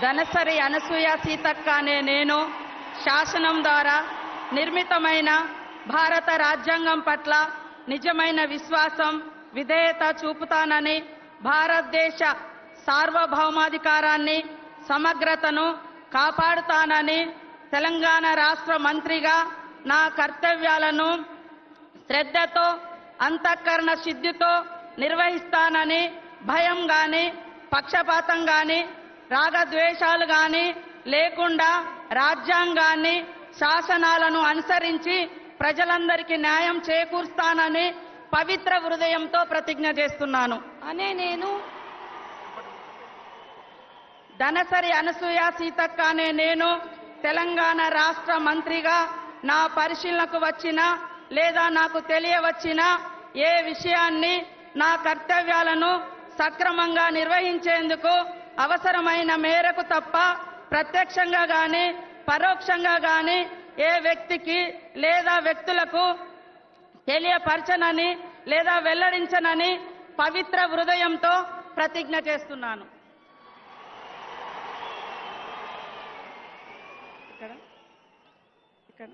ధనసరి అనసూయ సీతక్క అనే నేను శాసనం ద్వారా నిర్మితమైన భారత రాజ్యాంగం పట్ల నిజమైన విశ్వాసం విధేయత చూపుతానని భారతదేశ సార్వభౌమాధికారాన్ని సమగ్రతను కాపాడుతానని తెలంగాణ రాష్ట్ర మంత్రిగా నా కర్తవ్యాలను శ్రద్ధతో అంతఃకరణ సిద్ధితో నిర్వహిస్తానని భయం గాని పక్షపాతం గాని రాగద్వేషాలు గాని లేకుండా రాజ్యాంగాన్ని శాసనాలను అనుసరించి ప్రజలందరికీ న్యాయం చేకూరుస్తానని పవిత్ర హృదయంతో ప్రతిజ్ఞ చేస్తున్నాను. అనే నేను ధనసరి అనసూయ సీతక్క అనే నేను తెలంగాణ రాష్ట్ర మంత్రిగా నా పరిశీలనకు వచ్చిన లేదా నాకు తెలియవచ్చిన ఏ విషయాన్ని నా కర్తవ్యాలను సక్రమంగా నిర్వహించేందుకు అవసరమైన మేరకు తప్ప ప్రత్యక్షంగా గాని పరోక్షంగా గాని ఏ వ్యక్తికి లేదా వ్యక్తులకు తెలియపరచనని లేదా వెల్లడించనని పవిత్ర హృదయంతో ప్రతిజ్ఞ చేస్తున్నాను. ఇక్కడ? ఇక్కడ?